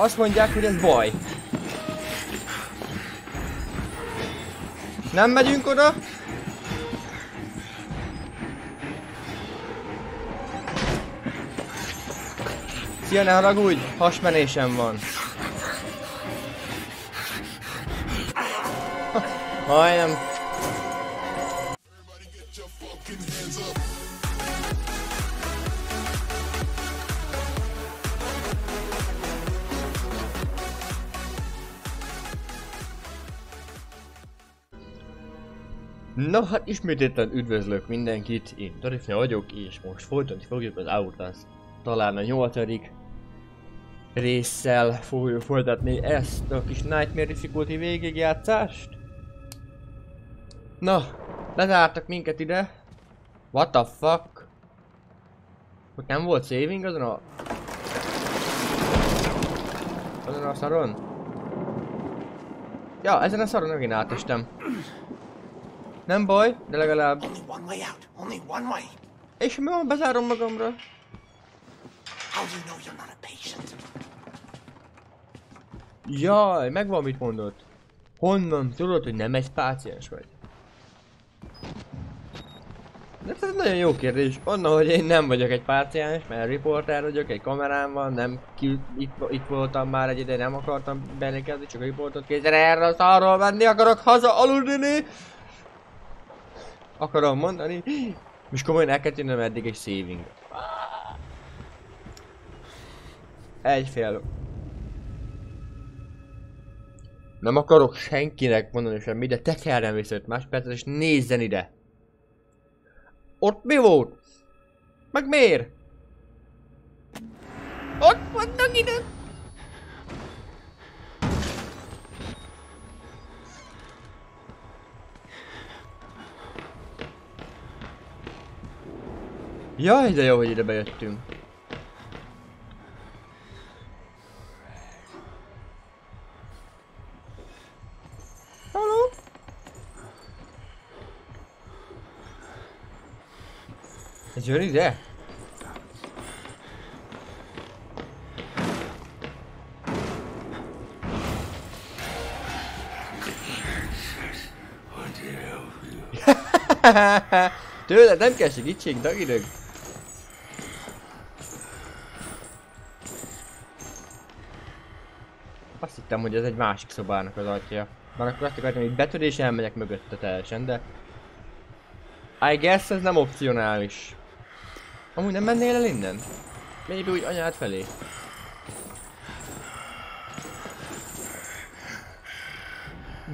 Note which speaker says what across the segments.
Speaker 1: Azt mondják, hogy ez baj. Nem megyünk oda? Szia, ne haragudj! Hasmenésem van. Majdnem. No, hát ismételten üdvözlök mindenkit, én Darifne vagyok, és most folytatni fogjuk az Outlast. Talán a nyolcadik résszel fogjuk folytatni ezt a kis Nightmare Difficulty végigjátszást. Na, lezártak minket ide. What the fuck? Hogy nem volt saving azon a... Azon a szaron? Ja, ezen a szaron megint átestem. Nem baj, de legalább... És mi van, bezárom magamra? Jaj, megvan mit mondott. Honnan tudod, hogy nem egy páciens vagy? De ez egy nagyon jó kérdés. Onnan, hogy én nem vagyok egy páciens, mert riporter vagyok, egy kamerám van, nem ki, itt, itt voltam már egy ide, nem akartam belékezni, csak a riportot kézzel erre a szarról menni, akarok haza aludni. Akarom mondani. És komolyan el kell tűnnem eddig egy saving. Egy fél. Nem akarok senkinek mondani semmi, de te nem vissza 5 másodpercet és nézzen ide. Ott mi volt? Meg miért? Ott vannak ide! Jaj, de jó, hogy ide bejöttünk. Haló? Ez jön ide? Tőled nem kell segítség, Dagidög. Hittem, hogy ez egy másik szobának az ajtaja. Már akkor azt akartam, hogy betör és elmegyek mögötte teljesen, de... I guess ez nem opcionális. Amúgy nem mennél el innen? Maybe úgy anyád felé.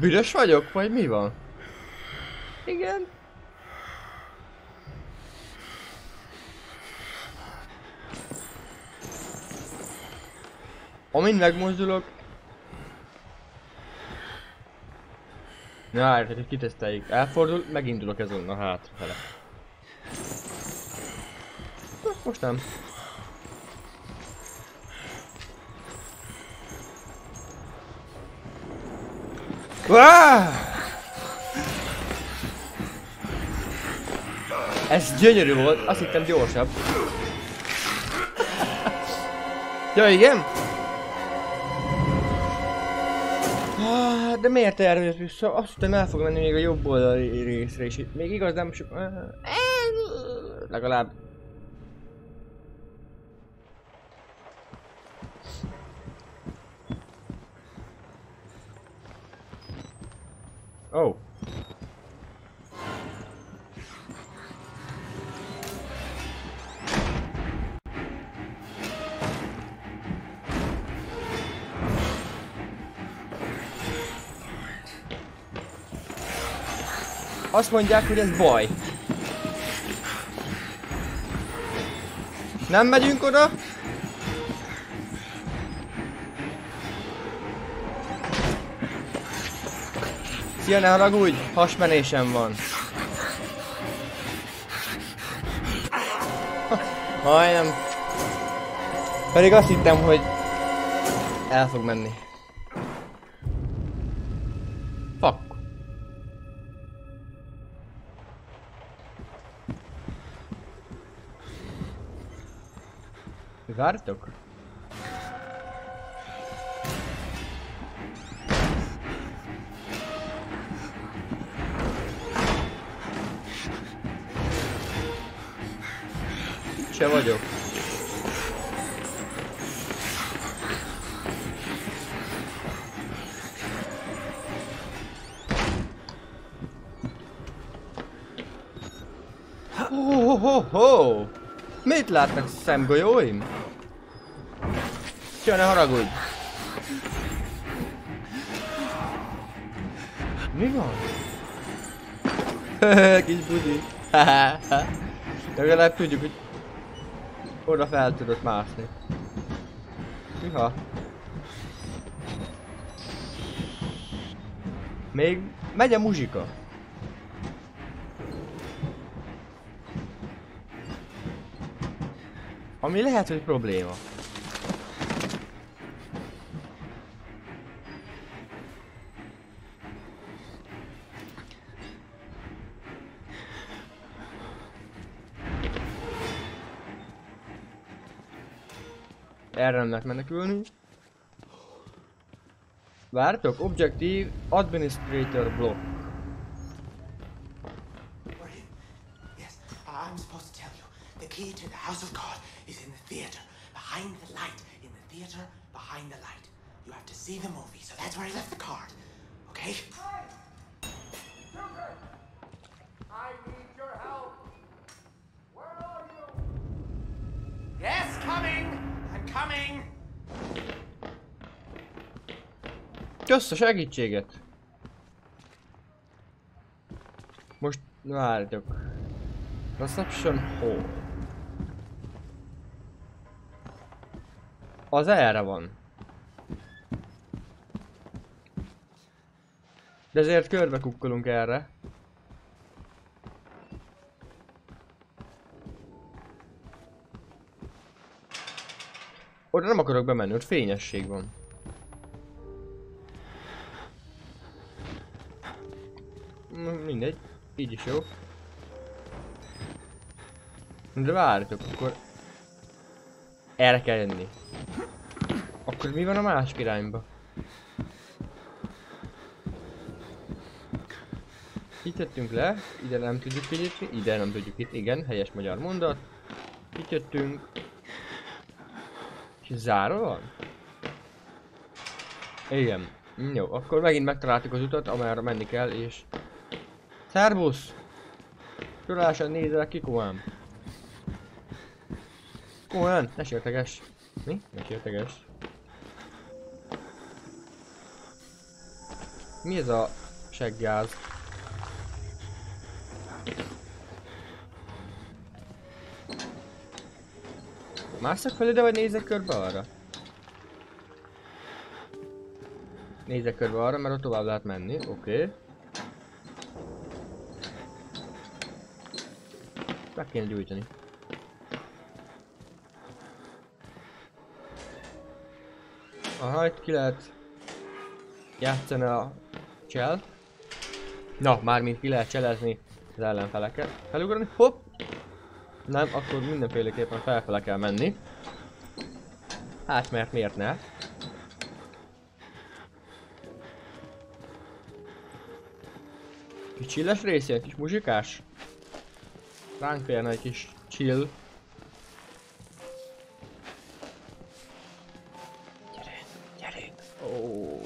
Speaker 1: Büdös vagyok, vagy mi van? Igen. Amint megmozdulok... Na, hát, hogy kiteszteljük. Elfordul, megindulok ezen a hátrafele. Na, most nem. Wow! Ez gyönyörű volt, azt hittem gyorsabb. ja igen? Ah, De miért jött vissza? Azt hittem el fog menni még a jobb oldali részre is. Még igaz nem sok... Legalább... Oh. Azt mondják, hogy ez baj. Nem megyünk oda? Szia, ne haragudj! Hasmenésem van. Majdnem. Pedig azt hittem, hogy el fog menni. Gartok? Se vagyok. Ho-ho-ho-ho! Mit látnak szemgolyóim? Csá, ne haragudj! Mi van? Kis buzi. Legalább tudjuk, hogy oda fel tudott mászni. Miha? Még megy a muzsika. Ami lehet, hogy probléma. Erre nem lehet menekülni. Vártok, objektív Administrator Block.
Speaker 2: Were you? Yes, I'm supposed to tell you. The key to the house of God is in the theater, behind the light. In the theater, behind the light. You have to see the movie, so that's where I left the card.
Speaker 1: A segítséget! Most várjatok. Reception Hall. Az erre van. De ezért körbe kukkolunk erre. Oda nem akarok bemenni, ott fényesség van. Így is jó. De várjatok, akkor... Erre kell jönni. Akkor mi van a másik irányba? Itt jöttünk le, ide nem tudjuk kinyitni, ide nem tudjuk itt, igen, helyes magyar mondat. Itt jöttünk. És zárva van? Igen. Jó, akkor megint megtaláltuk az utat, amerre menni kell, és... Szervusz! Csodálasan nézel ki, Koán. Koán, ne sérteges. Mi? Ne sérteges. Mi ez a seggáz? Másszak fel ide, vagy nézek körbe arra? Nézek körbe arra, mert ott tovább lehet menni, oké. Okay. Meg kéne gyújtani. Aha, itt ki lehet játszani a csel. Na, mármint ki lehet cselezni az ellenfeleket. Felugrani, hopp! Nem, akkor mindenféleképpen felfele kell menni. Hát, mert miért ne? Chilles részén, kis muzsikás? Ránk férne egy kis chill. Gyere, gyere! Oh,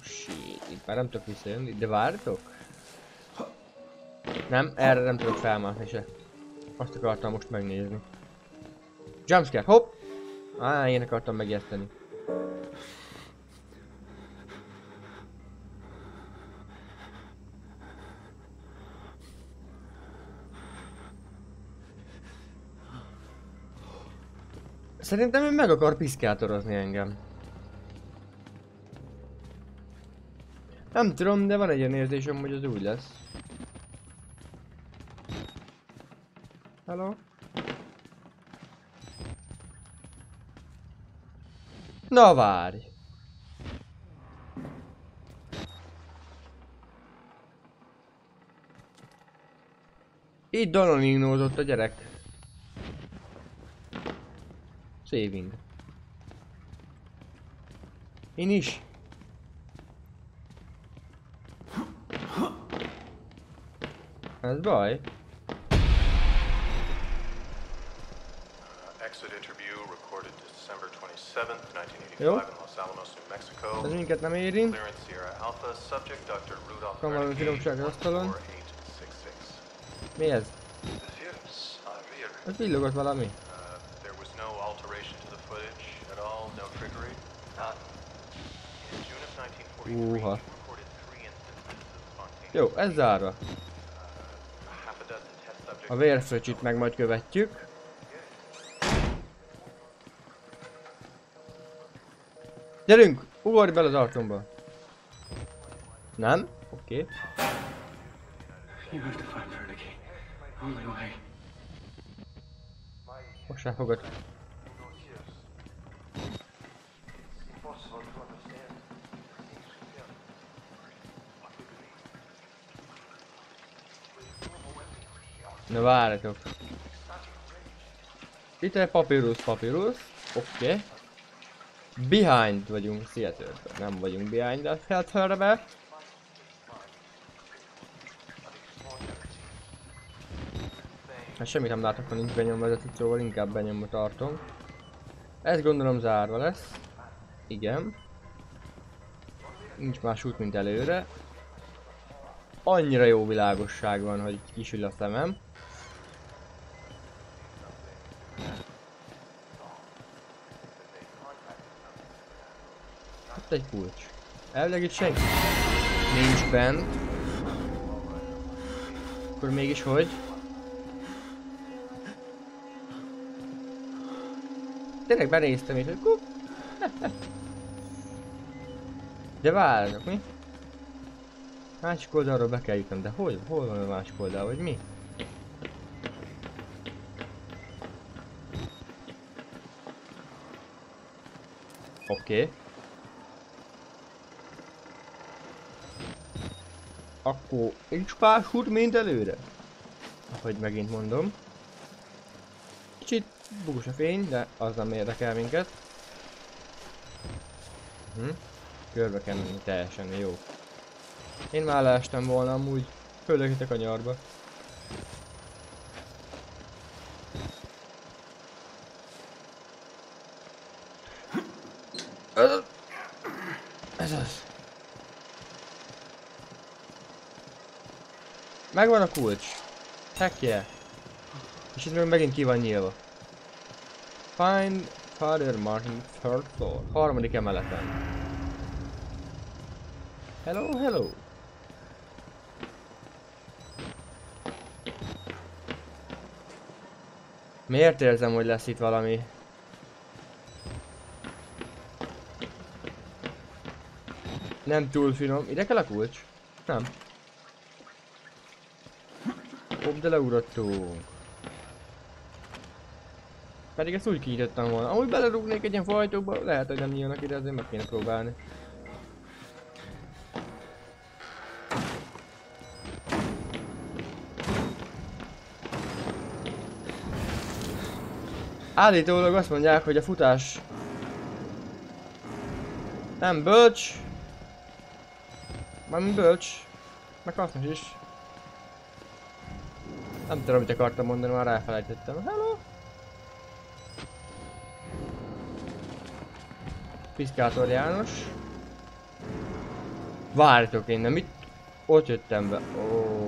Speaker 1: shit. Itt már nem tudok visszajönni, de vártok? Nem, erre nem tudok felmászni se. Azt akartam most megnézni. Jumpscare, hopp! Á, én akartam megjeszteni. Szerintem ő meg akar piszkátorozni engem. Nem tudom, de van egy olyan érzésem, hogy az úgy lesz. Hello? Na várj! Itt danoninózott a gyerek. Saving. Én is. Ez baj.
Speaker 3: exit interview recorded December 27th, 1985
Speaker 1: Jó. Ez minket nem érint. Van valami finomság az asztalon.
Speaker 3: 4866.
Speaker 1: Mi ez? Ez villogott valami.
Speaker 3: Spontaneous
Speaker 1: Jó, ez zárva.
Speaker 3: a
Speaker 1: vérfröccsit meg majd követjük. Gyerünk! Ugorj bele az arcomba! Nem? Oké. Okay. Most ráfogad. Na várjatok. Itt egy papírus, papírus. Oké. Okay. Behind vagyunk seattle Nem vagyunk behind a Seattle-be. Hát semmit nem látok, ha nincs benyomva ez a cicóval, inkább benyomva tartom. Ez gondolom zárva lesz. Igen. Nincs más út, mint előre. Annyira jó világosság van, hogy kisül a szemem. Ott egy kulcs. Elvileg itt senki nincs bent. Akkor mégis hogy? Tényleg benéztem és hogy kup. De várjatok, mi? Másik oldalról be kell jutnom, de hol, hol van a másik oldal, vagy mi? Oké. Okay. Akkor nincs más út, mint előre. Ahogy megint mondom. Kicsit bugos a fény, de az nem érdekel minket. Hm? Körbe menni teljesen jó. Én már leestem volna amúgy. Földökitek a nyarba. Megvan a kulcs. Heck yeah. És itt meg megint ki van nyílva. Find Father Martin third floor. Harmadik emeleten. Hello, hello. Miért érzem, hogy lesz itt valami? Nem túl finom. Ide kell a kulcs? Nem. De leugrottunk. Pedig ezt úgy kinyitottam volna. Amúgy belerúgnék egy ilyen fajtókba, lehet, hogy nem nyílnak ide, azért meg kéne próbálni. Állítólag azt mondják, hogy a futás nem bölcs, nem bölcs, meg hasznos is. Nem tudom, mit akartam mondani, már elfelejtettem. Hello! Piszkátor János. Várjatok én, nem itt? Ott jöttem be. Ó,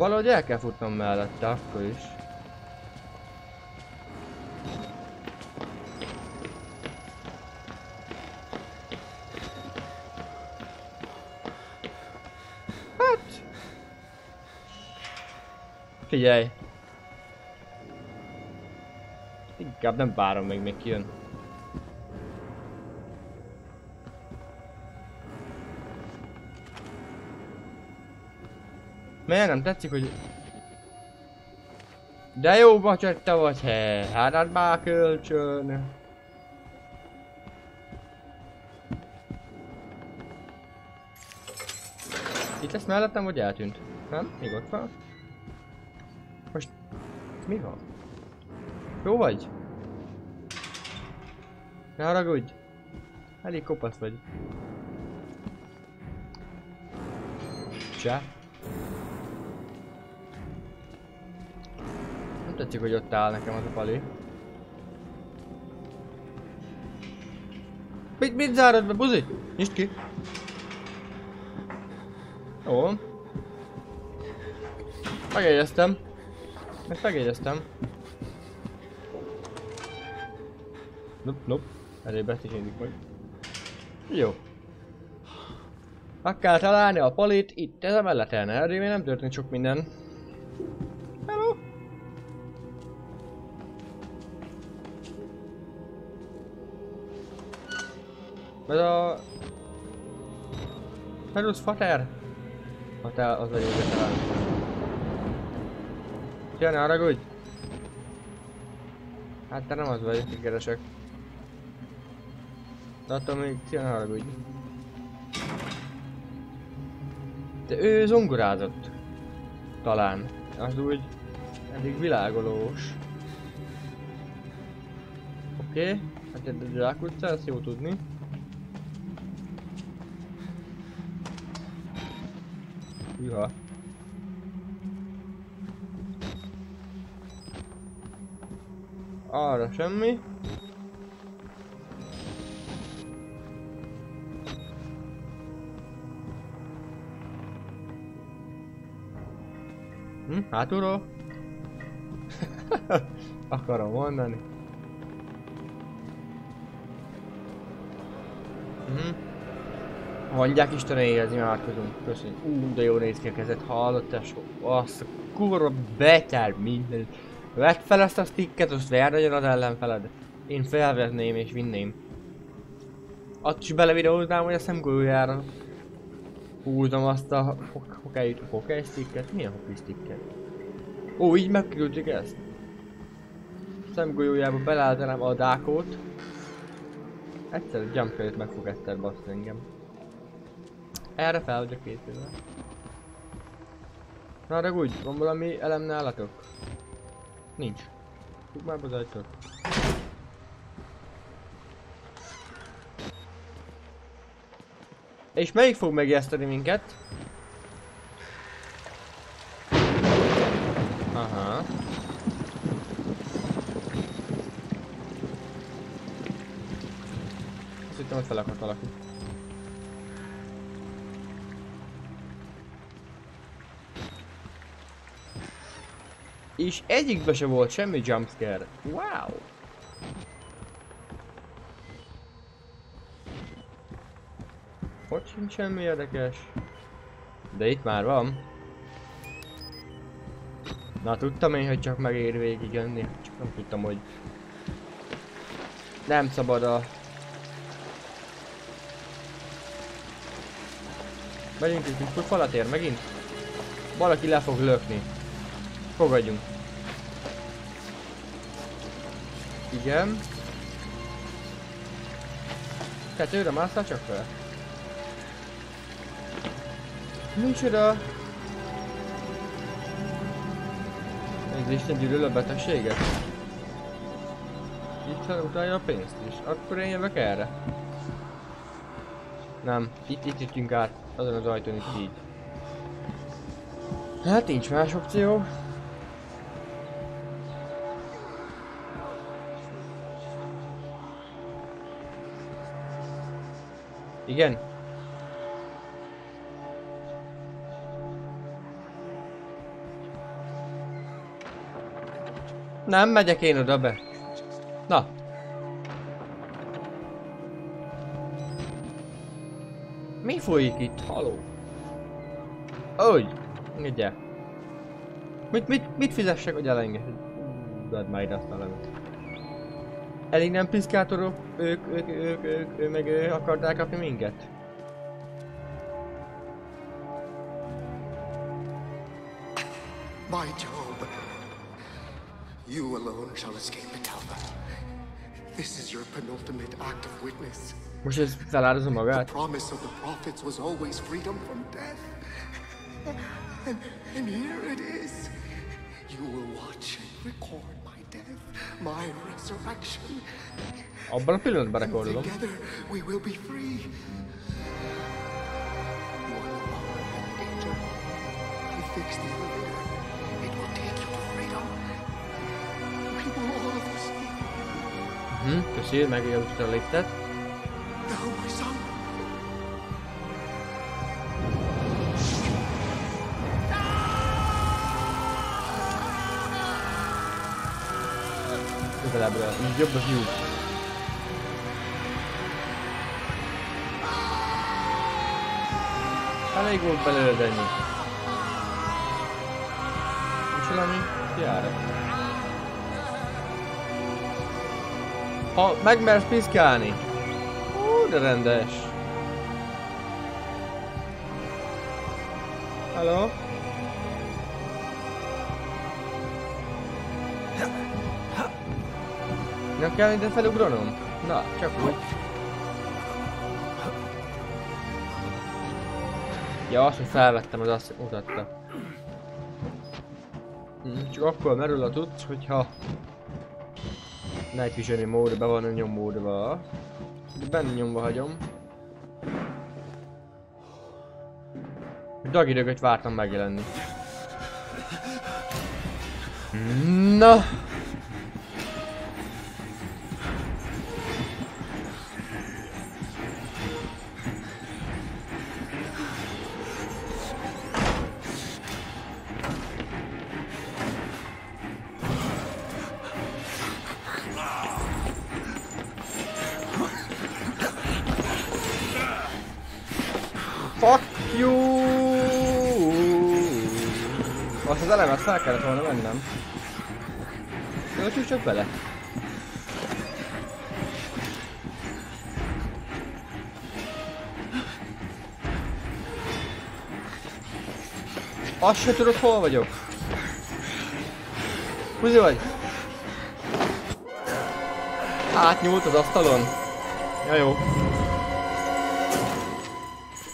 Speaker 1: Valahogy el kell futnom mellette, akkor is. Hát... Figyelj! Inkább nem várom még, még kijön. Miért nem tetszik, hogy... De jó bacsetta vagy, he, hát bár kölcsön. Itt lesz mellettem, vagy eltűnt? Nem? Még ott van? Most... Mi van? Jó vagy? Ne haragudj! Elég kopasz vagy. Csá. Tetszik, hogy ott áll nekem az a pali. Mit, mit zárod be, buzi? Nyisd ki! Jó. Megjegyeztem. Ezt megjegyeztem. Nope, nope. Elég beszélünk majd. Jó. Meg kell találni a palit, itt ez a melleten. Erről még nem történt sok minden. Ez a... Szerusz Fater! Fater az a jövő talán. Szia, ne haragudj! Hát te nem az vagy, hogy keresek. De attól még szia, ne haragudj. De ő zongorázott. Talán. Az úgy elég világolós. Oké, okay. hát egy zsákutca, ezt jó tudni. Arra semmi. Hm? Hátulról? Akarom mondani. Hm? Mondják Istenem érezni, imádkozunk. Köszönjük. Ú, de jó néz ki a kezed, hallottál so... Azt a kurva betyár minden. Vedd fel ezt a sticket, azt verd legyen az ellenfeled. Én felvezném és vinném. Azt is belevideóznám, hogy a szemgolyójára húzom azt a hokály, hokály sticket? Milyen hokály sticket? Ó, így megküldjük ezt. Szemgolyójába beleállítanám a dákót. Egyszer a jump meg fog egyszer baszni engem. Erre fel vagyok készülve. Na de úgy, van valami elem nálatok? Nincs. Fugd már az ajtót. És melyik fog megjeszteni minket? Aha. Azt hittem, hogy fel akart valaki. És egyikbe se volt semmi jumpscare. Wow! Ott sincs semmi érdekes. De itt már van. Na tudtam én, hogy csak megér végig jönni. Csak nem tudtam, hogy... Nem szabad a... Megyünk hogy falat ér megint? Valaki le fog lökni. Fogadjunk. Igen. Kettőre másszál csak fel? Micsoda? Ez Isten gyűlöl a betegséget? Itt utalja a pénzt is. Akkor én jövök erre. Nem, itt, itt ütünk át. Azon az ajtón itt így. Hát nincs más opció. Igen? Nem megyek én oda be. Na. Mi folyik itt? Haló? Hogy? Ugye? Mit, mit, mit fizessek, hogy elengedj? Már ide azt a levet. Elég nem piszkátorok, ők, ők, ők, ők, ő meg ő akarták kapni minket?
Speaker 2: My Job.
Speaker 4: You alone shall escape Betalva. This is your penultimate act of witness.
Speaker 1: Most ez feláldozza
Speaker 4: The
Speaker 1: magát?
Speaker 4: promise of the prophets was always freedom from death. And, and here it is. You will watch and record my death, my resurrection.
Speaker 1: Abban a pillanatban
Speaker 4: And
Speaker 1: rekordolom.
Speaker 4: together we will be free. You are no longer in danger. We fix the elevator. It will take you to freedom. We will all escape.
Speaker 1: Hm, köszi, megjavítod a liftet.
Speaker 4: Now, my son.
Speaker 1: Közelebb, így jobb az jó. Elég volt belőle, de ennyi. Nincs valami kiára. Ha megmersz piszkálni. Ó, de rendes. Hello? Kell ide felugranom? Na, csak úgy. Ja, azt, hogy felvettem, az azt mutatta. Hm, Csak akkor merül a tudsz, hogyha Night Vision mód be van nyomódva. De benne nyomva hagyom. Dagidögöt vártam megjelenni. Na! Fuck you! Azt az elemet fel kellett volna mennem. Jó, csúcs csak bele. Azt se tudod, hol vagyok. Húzi vagy? Átnyúlt az asztalon. Ja, jó.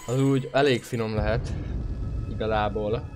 Speaker 1: Az úgy elég finom lehet. Igazából.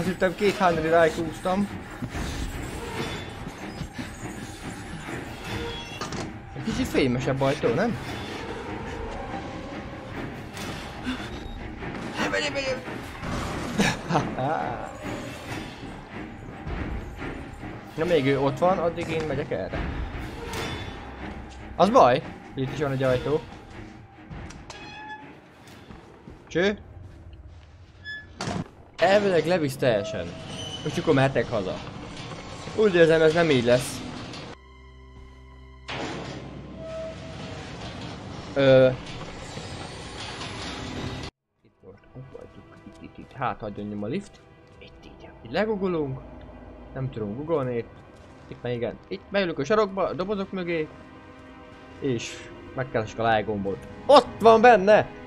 Speaker 1: Azt hittem két hányadi rájkúztam. Egy kicsit fémesebb ajtó, nem? Na még ő ott van, addig én megyek erre. Az baj, itt is van egy ajtó. Cső? Elvileg levisz teljesen. Most akkor mehetek haza. Úgy érzem ez nem így lesz. Ö... Itt most, ott vagyunk. Itt, itt, itt. Hát hagyjon nyom a lift. Itt így. Itt legugolunk. Nem tudom googolni itt. Itt meg igen. Itt beülünk a sarokba, a dobozok mögé. És megkeresek a lájgombot. Ott van benne!